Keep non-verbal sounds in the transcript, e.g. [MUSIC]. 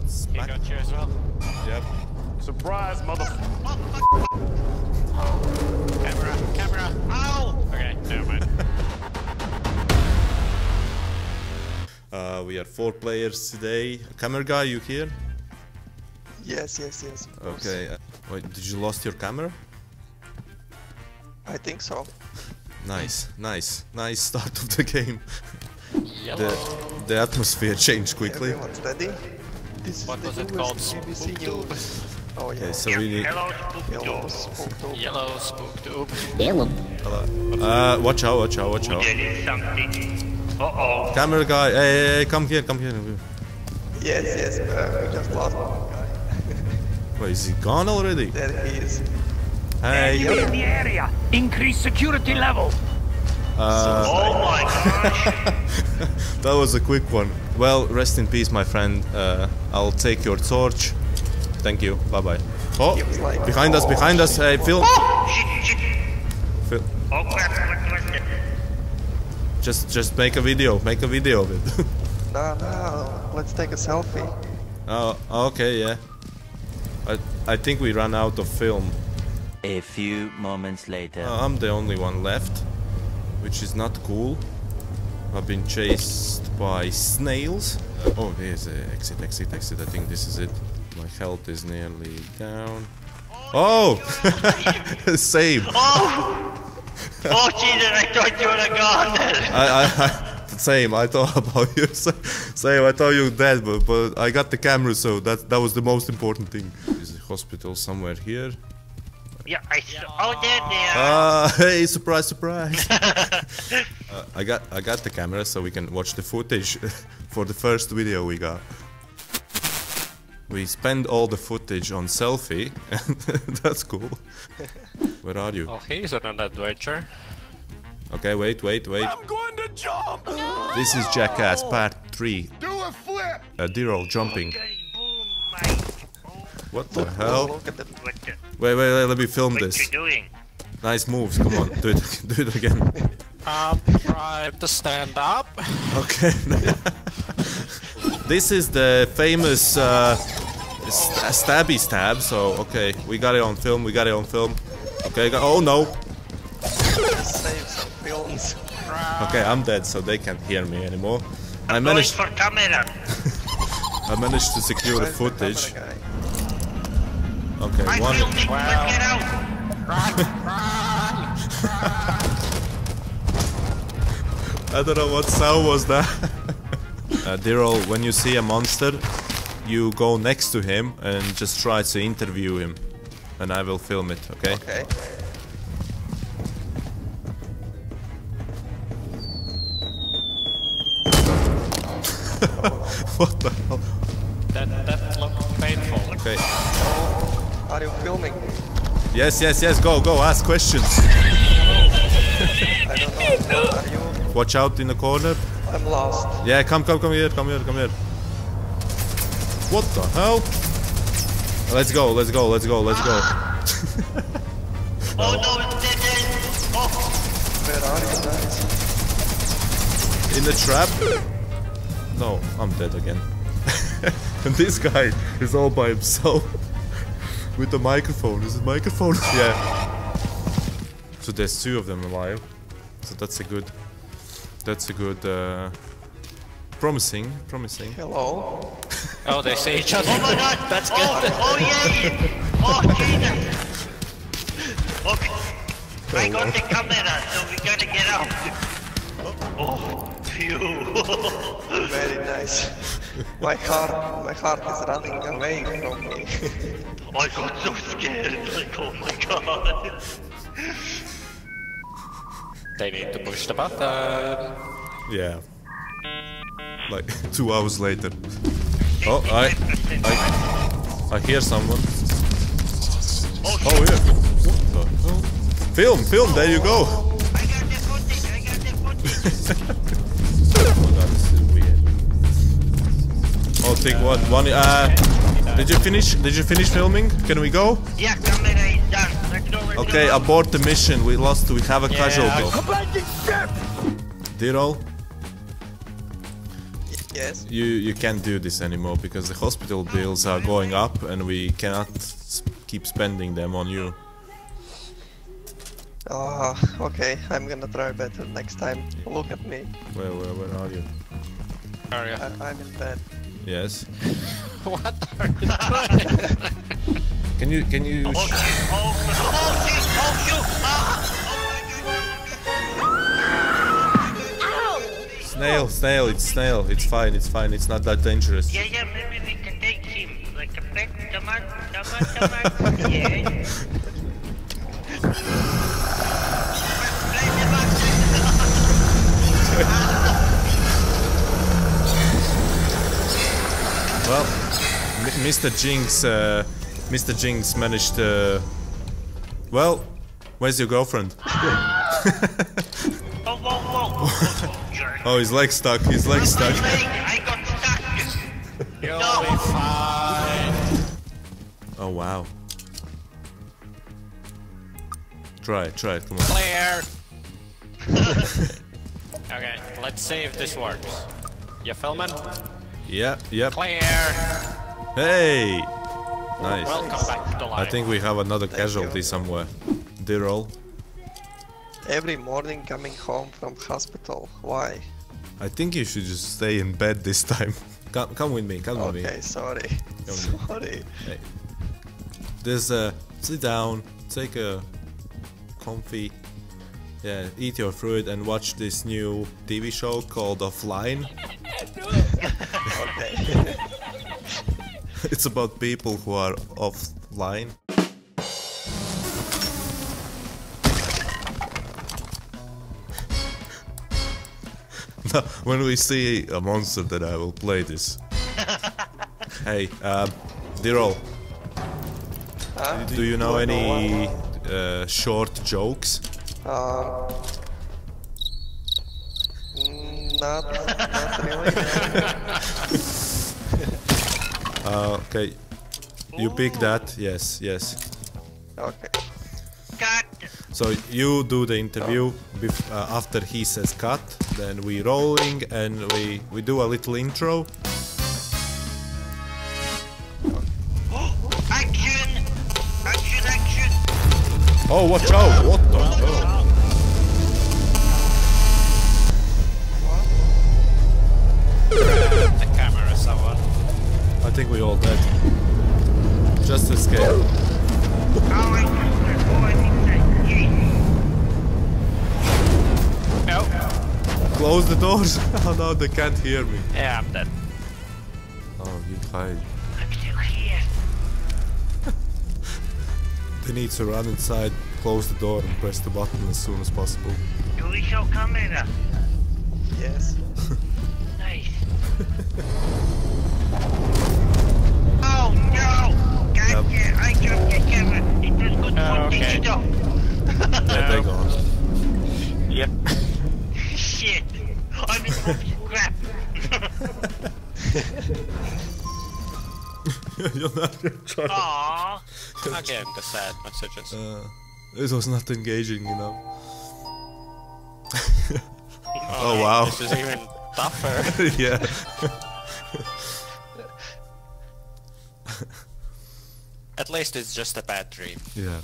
got He got you as well. Yep. Surprise, mother. Camera, camera. Ow! Okay, never mind. [LAUGHS] Uh, we are four players today. Camera guy, you here? Yes, yes, yes. Okay. uh, Wait, did you lost your camera? I think so. [LAUGHS] Nice, nice, nice start of the game. Yellow. The the atmosphere changed quickly. Everyone's ready. This is What the was it called? BBC Spooktube. News. Oh yeah. Okay, so we need. Hello, Yellow Spooktube. Spooktube. Yellow spooktube. Uh, watch out, watch out, watch out. There is something. Uh-oh. Camera guy, hey, hey, hey, come here, come here. Yes, yes. Uh, we just lost one guy. [LAUGHS] Wait, is he gone already? There he is. Hey, Enemy in the area. Increase security level. Oh my gosh. [LAUGHS] that was a quick one. Well, rest in peace, my friend. Uh, I'll take your torch. Thank you. Bye bye. Oh, like- behind us, behind us. Hey, Phil. oh, shit, shit. Phil. Oh crap, what was? Just, just make a video. Make a video of it. [LAUGHS] No, no. Let's take a selfie. oh, okay, yeah. I, I think we ran out of film. A few moments later. Uh, I'm the only one left, which is not cool. I've been chased by snails. Uh, oh, there's a exit, exit, exit. I think this is it. My health is nearly down. Oh! [LAUGHS] Same. Oh! Oh Jesus, I thought you were gone. I, I, I, same. I thought about you. [LAUGHS] Same. I thought you were dead, but, but I got the camera, so that that was the most important thing. Is a hospital somewhere here? Yeah, I saw. Oh, there they are. Ah, [LAUGHS] hey! Surprise, surprise! [LAUGHS] uh, I got I got the camera, so we can watch the footage [LAUGHS] for the first video we got. We spend all the footage on selfie, and that's cool. Where are you? Oh, he's on an adventure. Okay, wait, wait, wait. I'm going to jump. This is Jackass Part 3. Do a flip. Uh, Diro jumping. Boom, mate. What the Oh, hell? look at the What, the, Wait, wait, wait, let me film what you this. doing? Nice moves, come on, do it, [LAUGHS] do it again. I'm trying to stand up. Okay. this is the famous uh, st stabby stab, so okay, we got it on film, we got it on film. Okay, go oh no! save some films. Okay, I'm dead, so they can't hear me anymore. I Going managed, for camera. [LAUGHS] I managed to secure the Where's the camera footage. Guy? Okay, I'm one. filming. Let's get out. I don't know what sound was that. [LAUGHS] uh, Daryl, when you see a monster, you go next to him and just try to interview him, and I will film it. Okay? Okay. [LAUGHS] what the Yes, yes, yes. Go, go. Ask questions. [LAUGHS] I don't [LAUGHS] know. Are you? Watch out in the corner. I'm lost. Yeah, come, come, come here, come here, come here. What the hell? Let's go, let's go, let's go, let's go. [GASPS] [LAUGHS] Oh no, it's dead end. Oh, Where are you guys? In the trap? No, I'm dead again. and this guy is all by himself with the microphone. Is it microphone? [LAUGHS] yeah. So there's two of them alive. So that's a good. That's a good. Uh, promising, promising. Hello. [LAUGHS] Oh, they see each other. oh my god. [LAUGHS] That's oh, good. oh yeah. Oh Jesus. Okay. I got the camera, so we gotta get out. Phew. [LAUGHS] Very nice. My heart, my heart is running away from me. [LAUGHS] I got so scared. Like, oh my god. They need to push the button. Yeah. Like [LAUGHS] two hours later. Oh, I, I, I hear someone. Oh, Oh yeah. What the hell? Film, film. There you go. Take what? One. Uh, did you finish? Did you finish filming? Can we go? yeah, camera is done. Let's go. Let's Okay, go. abort the mission. We lost. We have a casualty. Abandon ship. Did? Yes. you you can't do this anymore because the hospital bills are going up and we cannot keep spending them on you. Oh, okay. I'm gonna try better next time. Look at me. Where where, where are you? Are you? I, I'm in bed. Yes. [LAUGHS] What are you doing? Can you can you? Oh! Oh, oh shit! Oh shoot! Ah! snail snail it's snail it's fine it's fine it's not that dangerous. Yeah, yeah, maybe we can take him like a pet. Yeah. [LAUGHS] Mr. Jinx, uh, Mr. Jinx managed to. Well, where's your girlfriend? Whoa, [LAUGHS] whoa! Oh, his leg stuck. His leg stuck. I got stuck. You'll No. be fine. Oh wow. Try it, try it. Come on. Clear. [LAUGHS] okay, let's see if this works. You filming? Yeah, yep. Clear. Hey, nice. Welcome back to life. I think we have another casualty you. somewhere. Dirol. Every morning coming home from hospital. Why? I think you should just stay in bed this time. [LAUGHS] Come, come with me. Come with me. Okay, sorry. Come Sorry. Hey. There's uh, sit down, take a comfy, yeah, eat your fruit and watch this new TV show called Offline. [LAUGHS] Okay. [LAUGHS] [LAUGHS] it's about people who are offline. [LAUGHS] When we see a monster, that I will play this. [LAUGHS] hey, um, Dirol, Huh? do you know any uh, short jokes? Um, not, not really. No. Uh, okay, you pick that. Yes, yes. Okay. Cut. So you do the interview bef- uh, after he says cut. Then we rolling and we we do a little intro. Oh, [GASPS] Action! Action, action! Oh, watch out! What the? hell? Think we all dead. Just escape. I just I think that. Yes. No. Close the doors. [LAUGHS] oh no, they can't hear me. Yeah, I'm dead. Oh, you hide. I'm still here. [LAUGHS] They need to run inside, close the door, and press the button as soon as possible. Do we show camera? Yes. No! Gotcha! Yep. I dropped the camera. It was good Oh, footage okay. though. [LAUGHS] Yeah, they're gone. Yep. Shit! I'm in crap. [LAUGHS] You're not trying. Aww. Again, the sad messages. Uh, it was not engaging, you know. [LAUGHS] oh wow. This is even tougher. yeah. At least it's just a bad dream. Yeah.